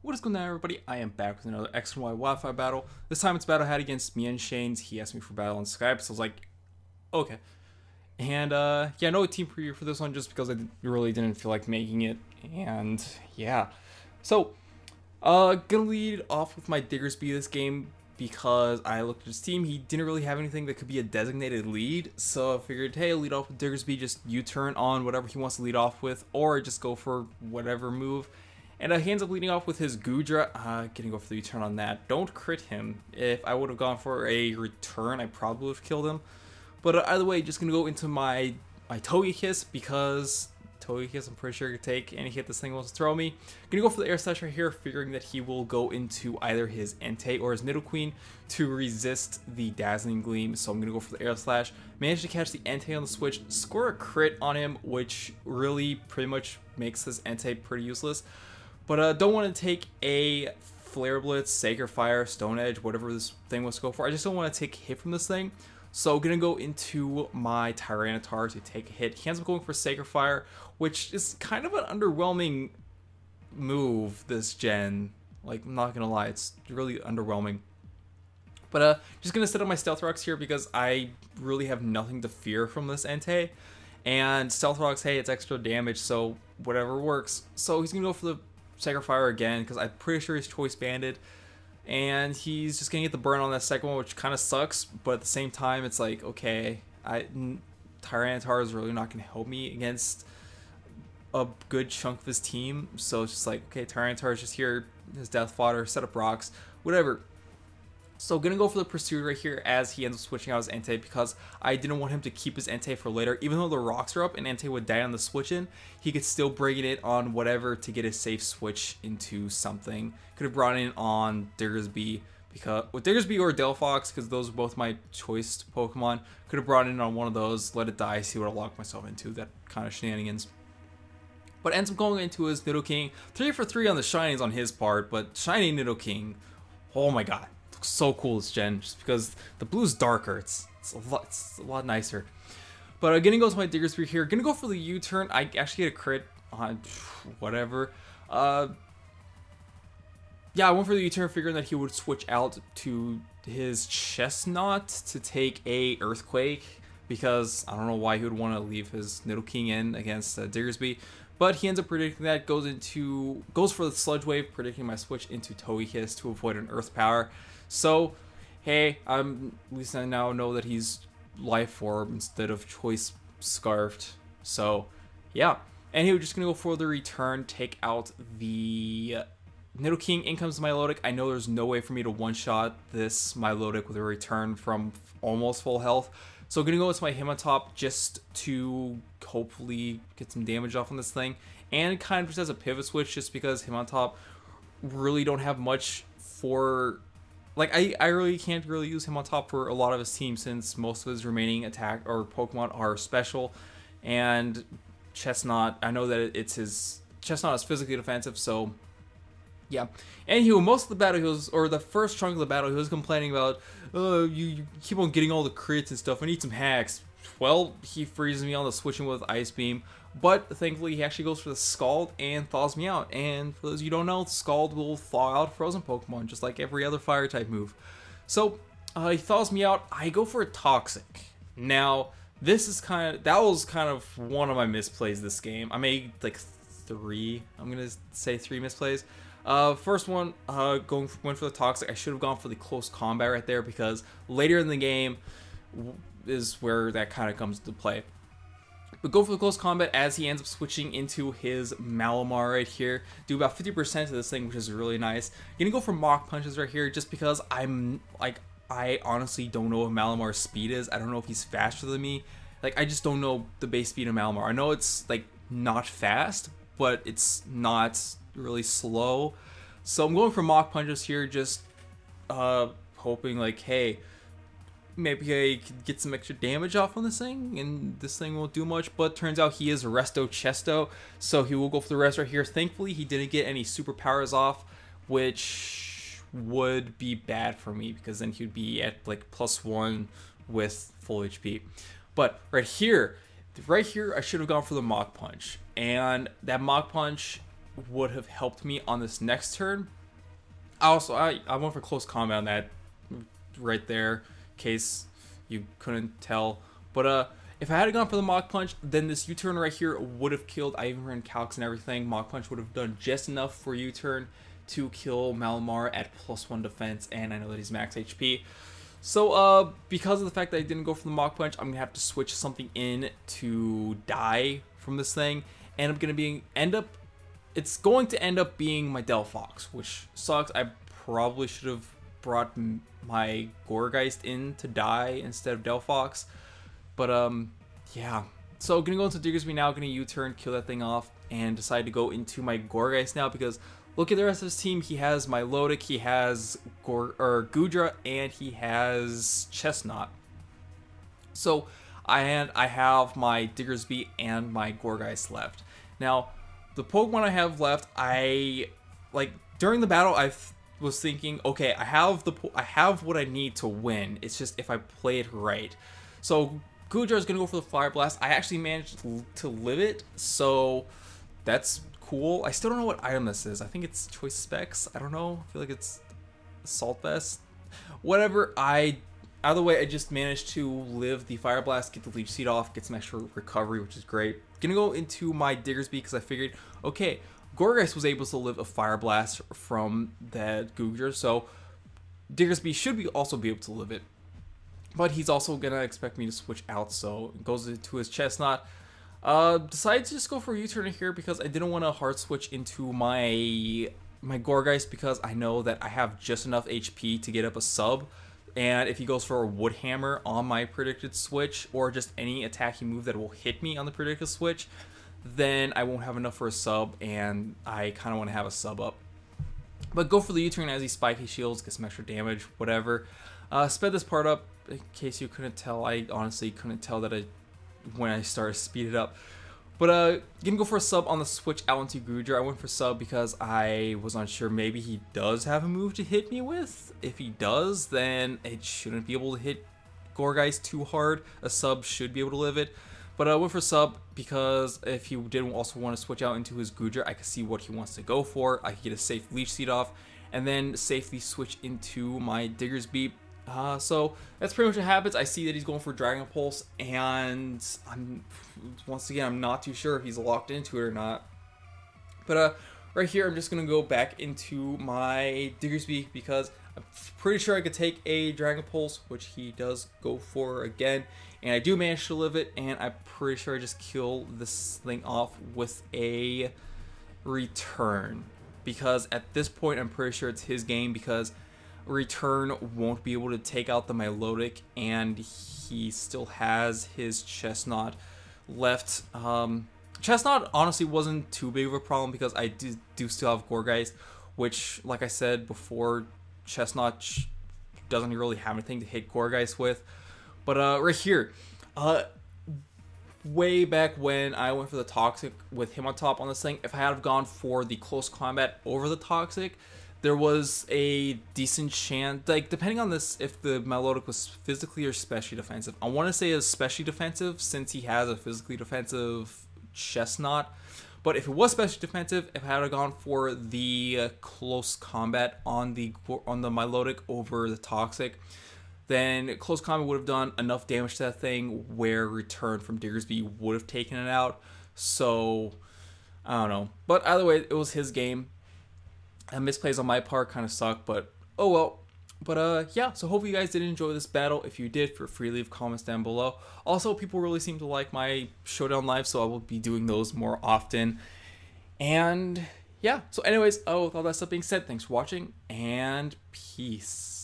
What is going on everybody? I am back with another X and Y Wi-Fi battle. This time it's battle hat against Mienshanes. He asked me for battle on Skype, so I was like, okay. And uh, yeah, no team preview for this one just because I really didn't feel like making it. And yeah, so uh, gonna lead off with my Diggersby this game because I looked at his team. He didn't really have anything that could be a designated lead, so I figured, hey, lead off with Diggersby, just U-turn on whatever he wants to lead off with, or just go for whatever move and uh, he ends up leading off with his Goodra, uh, getting go for the return on that. Don't crit him. If I would have gone for a return, I probably would have killed him. But uh, either way, just to go into my, my Togekiss because Togekiss I'm pretty sure could take any hit this thing wants to throw me. Gonna go for the Air Slash right here, figuring that he will go into either his Entei or his Nidoqueen to resist the Dazzling Gleam. So I'm gonna go for the Air Slash. Managed to catch the Entei on the switch, score a crit on him, which really pretty much makes this Entei pretty useless. But uh, don't want to take a Flare Blitz, Sacred Fire, Stone Edge, whatever this thing wants to go for. I just don't want to take a hit from this thing. So I'm gonna go into my Tyranitar to take a hit. He ends up going for Sacred Fire, which is kind of an underwhelming move this gen. Like, I'm not gonna lie, it's really underwhelming. But uh, just gonna set up my Stealth Rocks here because I really have nothing to fear from this Entei. And Stealth Rocks, hey, it's extra damage, so whatever works. So he's gonna go for the Sacred Fire again because I'm pretty sure he's Choice Banded. And he's just gonna get the burn on that second one, which kind of sucks. But at the same time, it's like, okay, I Tyranitar is really not gonna help me against a good chunk of his team. So it's just like, okay, Tyranitar is just here, his death fodder, set up rocks, whatever. So gonna go for the pursuit right here as he ends up switching out his Entei because I didn't want him to keep his Entei for later. Even though the rocks are up and Entei would die on the switch in, he could still bring it on whatever to get a safe switch into something. Could have brought in on Diggersby because with Diggersby or Delphox because those are both my choice Pokemon. Could have brought in on one of those, let it die, see what I lock myself into. That kind of shenanigans. But ends up going into his Nidoking. Three for three on the Shinies on his part, but Shiny Nidoking, oh my god so cool this gen, just because the blue's darker. It's, it's, a, lot, it's a lot nicer. But uh, gonna go to my Diggersby here. Gonna go for the U-turn. I actually get a crit on whatever. Uh, yeah, I went for the U-turn figuring that he would switch out to his Chesnaught to take a Earthquake because I don't know why he would want to leave his Nidoking in against uh, Diggersby. But he ends up predicting that, goes into goes for the Sludge Wave, predicting my switch into Togekiss to avoid an Earth Power. So, hey, I'm at least I now know that he's Life Orb instead of choice scarfed. So, yeah. And he was just gonna go for the return, take out the Nidoking. In comes Milotic. I know there's no way for me to one-shot this Milotic with a return from almost full health. So I'm gonna go with my Hitmontop just to hopefully get some damage off on this thing. And kind of just as a pivot switch just because Hitmontop really don't have much for like I, I really can't really use Hitmontop for a lot of his team since most of his remaining attack or Pokemon are special, and Chesnaught. I know that it's his Chesnaught is physically defensive, so yeah. Anywho, most of the battle he was, or the first chunk of the battle, he was complaining about, oh, you, you keep on getting all the crits and stuff. I need some hacks. Well, he freezes me on the switching with Ice Beam. But thankfully, he actually goes for the Scald and thaws me out. And for those you don't know, Scald will thaw out frozen Pokemon, just like every other fire type move. So uh, he thaws me out. I go for a Toxic. Now, this is kind of that was kind of one of my misplays this game. I made like three. I'm gonna say three misplays. Uh, first one, uh, going for, went for the toxic. I should have gone for the close combat right there because later in the game is where that kind of comes into play. But go for the close combat as he ends up switching into his Malamar right here. Do about 50% of this thing, which is really nice. Gonna go for Mach Punches right here just because I'm, like, I honestly don't know what Malamar's speed is. I don't know if he's faster than me. Like, I just don't know the base speed of Malamar. I know it's, like, not fast, but it's not really slow. So I'm going for Mach Punches here, just uh, hoping, like, hey, maybe I could get some extra damage off on this thing, and this thing won't do much, but turns out he is Resto Chesto, so he will go for the rest right here. Thankfully, he didn't get any superpowers off, which would be bad for me, because then he'd be at, like, plus one with full HP. But right here, right here, I should have gone for the Mach Punch, and that Mach Punch would have helped me on this next turn. I also I, I went for close combat on that right there, case you couldn't tell. But uh if I had gone for the Mach Punch, then this U-turn right here would have killed. I even ran calcs and everything. Mach Punch would have done just enough for U-turn to kill Malamar at plus one defense, and I know that he's max HP. So, uh, because of the fact that I didn't go for the Mach Punch, I'm gonna have to switch something in to die from this thing, and I'm gonna be end up. It's going to end up being my Delphox, which sucks. I probably should have brought my Gourgeist in to die instead of Delphox. But um, yeah. So gonna go into Diggersby now, gonna U-turn, kill that thing off, and decide to go into my Gourgeist now because look at the rest of his team. He has Milotic, he has Gor or Goodra, and he has Chesnaught. So I and I have my Diggersby and my Gourgeist left. Now, the Pokemon I have left, I like during the battle I was thinking, okay, I have the I have what I need to win. It's just if I play it right. So Goodra is gonna go for the Fire Blast. I actually managed to live it, so that's cool. I still don't know what item this is. I think it's Choice Specs. I don't know. I feel like it's Assault Vest. Whatever. I either way, I just managed to live the Fire Blast, get the Leech Seed off, get some extra recovery, which is great. Gonna go into my Diggersby because I figured, okay, Gourgeist was able to live a Fire Blast from that Goodra, so Diggersby should be also be able to live it. But he's also gonna expect me to switch out, so it goes into his Chesnaught. Uh, decided to just go for a U-turn here because I didn't want to hard switch into my my Gourgeist because I know that I have just enough HP to get up a sub. And if he goes for a Wood Hammer on my predicted switch, or just any attacking move that will hit me on the predicted switch, then I won't have enough for a sub, and I kind of want to have a sub up. But go for the U-turn as he spiky shields, get some extra damage, whatever. Uh, sped this part up in case you couldn't tell. I honestly couldn't tell that I when I started speed it up. But uh, gonna go for a sub on the switch out into Goodra. I went for sub because I was unsure maybe he does have a move to hit me with. If he does, then it shouldn't be able to hit Gourgeist too hard. A sub should be able to live it. But I went for sub because if he did also want to switch out into his Goodra, I could see what he wants to go for. I could get a safe Leech Seed off and then safely switch into my Diggersby uh, so that's pretty much what happens. I see that he's going for Dragon Pulse, and I'm once again I'm not too sure if he's locked into it or not. But uh, right here I'm just gonna go back into my Diggersby because I'm pretty sure I could take a Dragon Pulse, which he does go for again, and I do manage to live it, and I'm pretty sure I just kill this thing off with a return because at this point I'm pretty sure it's his game because Return won't be able to take out the Milotic, and he still has his Chesnaught left. Um, Chesnaught honestly wasn't too big of a problem because I do, do still have Gourgeist, which, like I said before, Chesnaught doesn't really have anything to hit Gourgeist with. But uh, right here, uh, way back when I went for the Toxic with Hitmontop on this thing, if I had gone for the close combat over the Toxic, there was a decent chance, like depending on this, if the Milotic was physically or specially defensive. I want to say it's specially defensive since he has a physically defensive Chesnaught. But if it was special defensive, if I had gone for the uh, close combat on the on the Milotic over the Toxic, then close combat would have done enough damage to that thing where return from Diggersby would have taken it out. So I don't know. But either way, it was his game a misplays on my part kind of suck, but oh well. But uh, yeah. So hope you guys did enjoy this battle. If you did, for free leave comments down below. Also, people really seem to like my showdown live, so I will be doing those more often. And yeah. So, anyways, oh, with all that stuff being said, thanks for watching and peace.